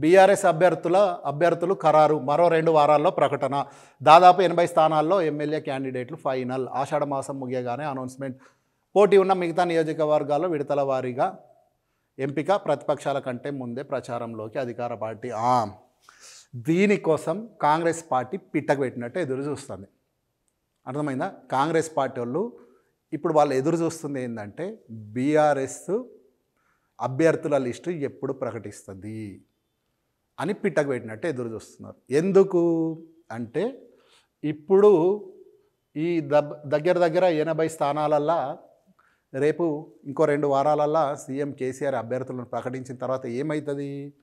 BRS అభ్యర్థుల అభ్యర్థులు ఖరారు. మరో రెండు వారాల్లో ప్రకటన. దాదాపు ఎనభై స్థానాల్లో ఎమ్మెల్యే క్యాండిడేట్లు ఫైనల్. ఆషాఢ మాసం ముగియగానే అనౌన్స్మెంట్. పోటీ ఉన్న మిగతా నియోజకవర్గాల్లో విడతల వారీగా ఎంపిక ప్రతిపక్షాల కంటే ముందే ప్రచారంలోకి అధికార పార్టీ. ఆ, దీనికోసం కాంగ్రెస్ పార్టీ పిట్టకు పెట్టినట్టు ఎదురు చూస్తుంది. అర్థమైందా? కాంగ్రెస్ పార్టీ వాళ్ళు ఇప్పుడు వాళ్ళు ఎదురు చూస్తుంది ఏంటంటే బీఆర్ఎస్ అభ్యర్థుల లిస్టు ఎప్పుడు ప్రకటిస్తుంది? అని పిట్టకు పెట్టినట్టు ఎదురు చూస్తున్నారు. ఎందుకు? అంటే ఇప్పుడు ఈ దబ్ దగ్గర దగ్గర ఎనభై స్థానాలల్లా రేపు ఇంకో రెండు వారాలల్లా సీఎం కేసీఆర్ అభ్యర్థులను ప్రకటించిన తర్వాత ఏమవుతుంది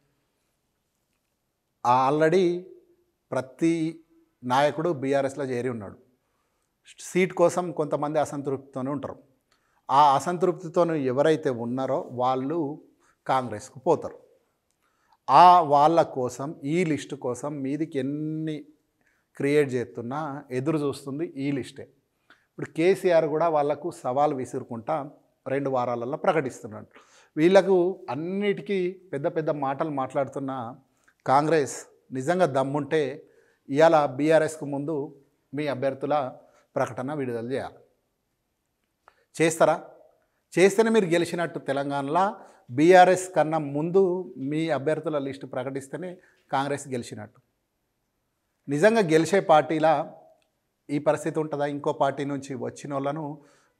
ఆల్రెడీ ప్రతి నాయకుడు బీఆర్ఎస్లో చేరి ఉన్నాడు. సీట్ కోసం కొంతమంది అసంతృప్తితోనే ఉంటారు. ఆ అసంతృప్తితో ఎవరైతే ఉన్నారో వాళ్ళు కాంగ్రెస్కు పోతారు. ఆ వాళ్ళ కోసం ఈ లిస్ట్ కోసం మీదికి ఎన్ని క్రియేట్ చేస్తున్నా ఎదురు చూస్తుంది ఈ లిస్టే. ఇప్పుడు కేసీఆర్ కూడా వాళ్ళకు సవాల్ విసురుకుంటా రెండు వారాలలో ప్రకటిస్తున్నాడు. వీళ్ళకు అన్నిటికీ పెద్ద పెద్ద మాటలు మాట్లాడుతున్న కాంగ్రెస్ నిజంగా దమ్ముంటే ఇవాళ బీఆర్ఎస్కు ముందు మీ అభ్యర్థుల ప్రకటన విడుదల చేయాలి. చేస్తారా? చేస్తేనే మీరు గెలిచినట్టు తెలంగాణలో బీఆర్ఎస్ కన్నా ముందు మీ అభ్యర్థుల లిస్టు ప్రకటిస్తేనే కాంగ్రెస్ గెలిచినట్టు. నిజంగా గెలిచే పార్టీలా ఈ పరిస్థితి ఉంటుందా? ఇంకో పార్టీ నుంచి వచ్చిన వాళ్ళను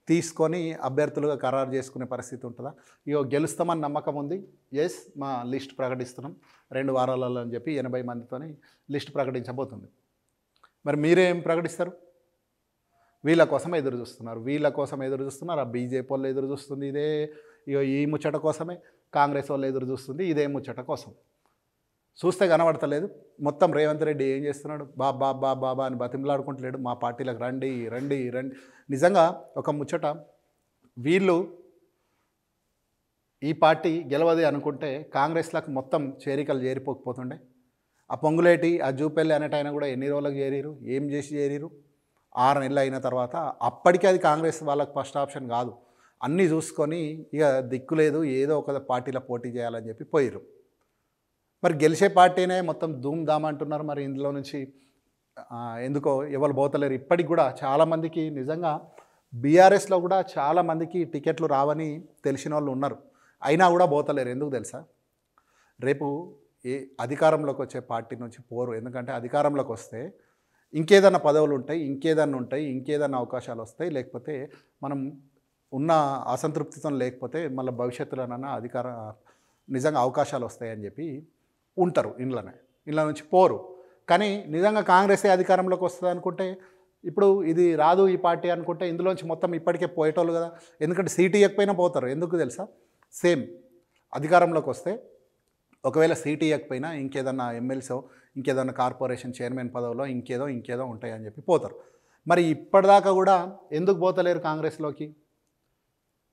తీసుకొని అభ్యర్థులుగా ఖరారు చేసుకునే పరిస్థితి ఉంటుందా? ఇగో గెలుస్తామని నమ్మకం ఉంది. ఎస్ మా లిస్ట్ ప్రకటిస్తున్నాం. రెండు వారాలలో అని చెప్పి ఎనభై మందితోని లిస్ట్ ప్రకటించబోతుంది. మరి మీరేం ప్రకటిస్తారు? వీళ్ళ కోసం ఎదురు చూస్తున్నారు. వీళ్ళ కోసం ఎదురు చూస్తున్నారు. ఆ బీజేపీ వాళ్ళు ఎదురు చూస్తుంది. ఇదే ఇగో ఈ ముచ్చట కోసమే కాంగ్రెస్ వాళ్ళు ఎదురు చూస్తుంది. ఇదే ముచ్చట కోసం. చూస్తే కనబడతలేదు. మొత్తం రేవంత్ రెడ్డి ఏం చేస్తున్నాడు? బా బా బా బాబా అని బతిమలాడుకుంటలేడు. మా పార్టీలకు రండి రండి రండి. నిజంగా ఒక ముచ్చట. వీళ్ళు ఈ పార్టీ గెలవది అనుకుంటే కాంగ్రెస్లకు మొత్తం చేరికలు చేరిపోకపోతుండే. ఆ పొంగులేటి ఆ జూపెల్లి అనేటైనా కూడా ఎన్ని రోజులకు చేరిరు ఏం చేసి చేరిరు ఆరు నెలలు అయిన తర్వాత అప్పటికే అది కాంగ్రెస్ వాళ్ళకి ఫస్ట్ ఆప్షన్ కాదు. అన్నీ చూసుకొని ఇక దిక్కు లేదు ఏదో ఒక పార్టీలో పోటీ చేయాలని చెప్పి పోయిరు మరి గెలిచే పార్టీనే మొత్తం ధూమ్ ధామ్ అంటున్నారు మరి ఇందులో నుంచి. ఎందుకో ఎవరు పోతలేరు. ఇప్పటికి కూడా చాలామందికి నిజంగా బీఆర్ఎస్లో కూడా చాలామందికి టికెట్లు రావని తెలిసిన వాళ్ళు ఉన్నారు. అయినా కూడా పోతలేరు. ఎందుకు తెలుసా? రేపు ఏ అధికారంలోకి వచ్చే పార్టీ నుంచి పోరు. ఎందుకంటే అధికారంలోకి వస్తే ఇంకేదన్నా పదవులు ఉంటాయి ఇంకేదన్నా ఉంటాయి ఇంకేదన్నా అవకాశాలు వస్తాయి లేకపోతే మనం ఉన్న అసంతృప్తితో లేకపోతే మళ్ళీ భవిష్యత్తులోనన్నా అధికార నిజంగా అవకాశాలు వస్తాయని చెప్పి ఉంటారు ఇండ్లనే. ఇండ్ల నుంచి పోరు. కానీ నిజంగా కాంగ్రెసే అధికారంలోకి వస్తుంది అనుకుంటే ఇప్పుడు ఇది రాదు ఈ పార్టీ అనుకుంటే ఇందులోంచి మొత్తం ఇప్పటికే పోయేటోళ్ళు కదా. ఎందుకంటే సీటు ఇవ్వకపోయినా పోతారు. ఎందుకు తెలుసా? సేమ్ అధికారంలోకి వస్తే ఒకవేళ సీటీ ఇవ్వకపోయినా ఇంకేదన్నా ఎమ్మెల్సీ ఇంకేదన్నా కార్పొరేషన్ చైర్మన్ పదవిలో ఇంకేదో ఇంకేదో ఉంటాయని చెప్పి పోతారు. మరి ఇప్పటిదాకా కూడా ఎందుకు పోతలేరు కాంగ్రెస్లోకి?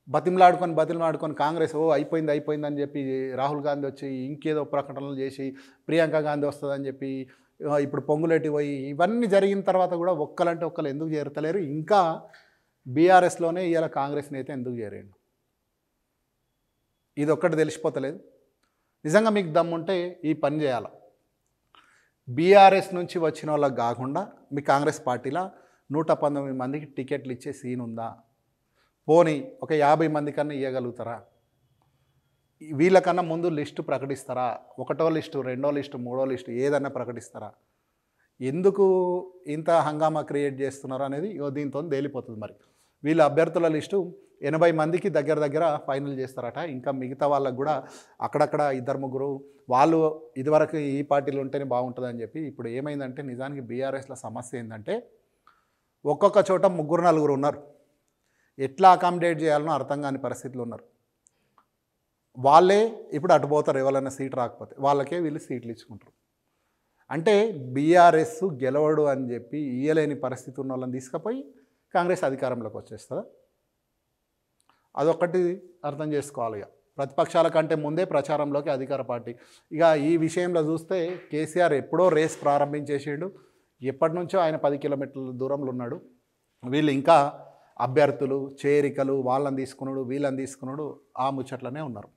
బతిమలాడుకొని బతిమలాడుకొని కాంగ్రెస్ ఓ అయిపోయింది అయిపోయింది అని చెప్పి రాహుల్ గాంధీ వచ్చి ఇంకేదో ప్రకటనలు చేసి ప్రియాంక గాంధీ వస్తుందని చెప్పి ఇప్పుడు పొంగులేటి పోయి ఇవన్నీ జరిగిన తర్వాత కూడా ఒక్కలంటే ఒక్కరు ఎందుకు చేరతలేరు? ఇంకా బీఆర్ఎస్లోనే ఇవాళ కాంగ్రెస్ నేత ఎందుకు చేరేయండు ఇది ఒక్కటి తెలిసిపోతలేదు. నిజంగా మీకు దమ్ముంటే ఈ పని చేయాలి. బీఆర్ఎస్ నుంచి వచ్చిన వాళ్ళకి కాకుండా మీ కాంగ్రెస్ పార్టీలో నూట పంతొమ్మిది మందికి టికెట్లు ఇచ్చే సీన్ ఉందా? పోనీ ఒక యాభై మంది కన్నా ఇవ్వగలుగుతారా వీళ్ళకన్నా ముందు లిస్టు ప్రకటిస్తారా? ఒకటో లిస్టు రెండో లిస్టు మూడో లిస్టు ఏదన్నా ప్రకటిస్తారా? ఎందుకు ఇంత హంగామా క్రియేట్ చేస్తున్నారు అనేది ఇగో దీంతో తేలిపోతుంది మరి. వీళ్ళ అభ్యర్థుల లిస్టు ఎనభై మందికి దగ్గర దగ్గర ఫైనల్ చేస్తారట. ఇంకా మిగతా వాళ్ళకు కూడా అక్కడక్కడ ఇద్దరు ముగ్గురు వాళ్ళు ఇదివరకు ఈ పార్టీలు ఉంటేనే బాగుంటుందని చెప్పి ఇప్పుడు ఏమైందంటే నిజానికి బీఆర్ఎస్లో సమస్య ఏంటంటే ఒక్కొక్క చోట ముగ్గురు నలుగురు ఉన్నారు. ఎట్లా అకామిడేట్ చేయాలనో అర్థం కాని పరిస్థితులు ఉన్నారు. వాళ్ళే ఇప్పుడు అటు పోతారు ఎవరైనా సీట్ రాకపోతే వాళ్ళకే వీళ్ళు సీట్లు ఇచ్చుకుంటారు. అంటే బీఆర్ఎస్ గెలవడు అని చెప్పి ఇయ్యలేని పరిస్థితి ఉన్న వాళ్ళని తీసుకుపోయి కాంగ్రెస్ అధికారంలోకి వచ్చేస్తుందా? అదొక్కటి అర్థం చేసుకోవాలి ఇక. ప్రతిపక్షాల కంటే ముందే ప్రచారంలోకి అధికార పార్టీ. ఇక ఈ విషయంలో చూస్తే కేసీఆర్ ఎప్పుడో రేస్ ప్రారంభించేసిండు. ఎప్పటి నుంచో ఆయన పది కిలోమీటర్ల దూరంలో ఉన్నాడు. వీళ్ళు ఇంకా అభ్యర్థులు చేరికలు వాళ్ళని తీసుకున్నాడు వీళ్ళని తీసుకున్నాడు ఆ ముచ్చట్లనే ఉన్నారు.